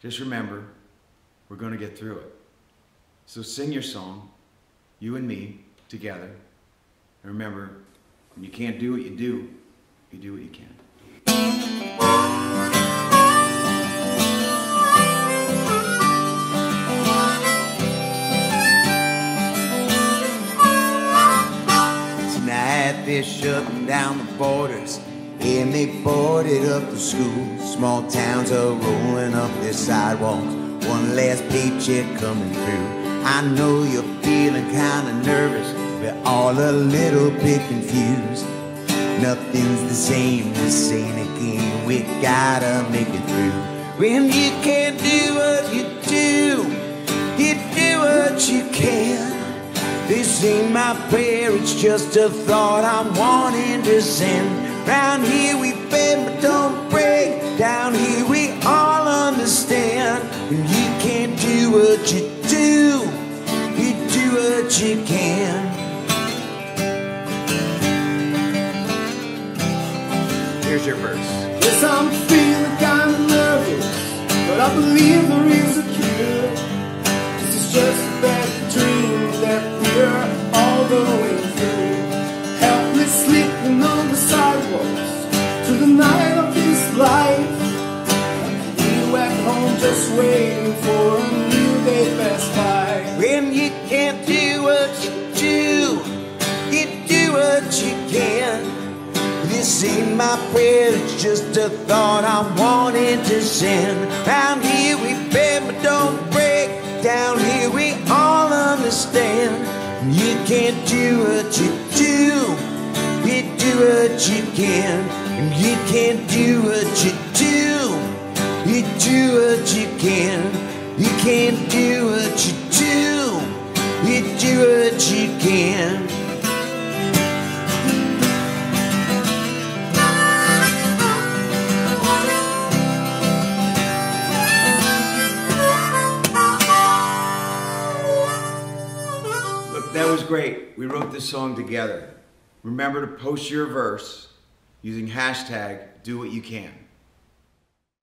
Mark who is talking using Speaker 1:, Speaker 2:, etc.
Speaker 1: just remember, we're going to get through it. So sing your song, you and me, together. And remember, when you can't do what you do, you do what you can.
Speaker 2: Tonight they're shutting down the borders and they boarded up the schools. Small towns are rolling up their sidewalks. One last paycheck coming through. I know you're feeling kinda nervous, but all a little bit confused. Nothing's the same, this ain't a. We gotta make it through. When you can't do what you do, you do what you can. This ain't my prayer, it's just a thought I'm wanting to send. Round here we bend but don't break. Down here we all understand. When you can't do what you do, you do what you can. Here's your verse.
Speaker 3: Yes, I'm feeling kinda nervous, but I believe there is a cure. This is just a bad just waiting for a new day pass by.
Speaker 2: When you can't do what you do, you do what you can. This ain't my prayer, it's just a thought I'm wanting to send. Round here we bend but don't break. Down here we all understand. You can't do what you do, you do what you can. And you can't do what you do, you do what you can. You can't do what you do, you do what you can.
Speaker 1: Look, that was great. We wrote this song together. Remember to post your verse using hashtag do what you can.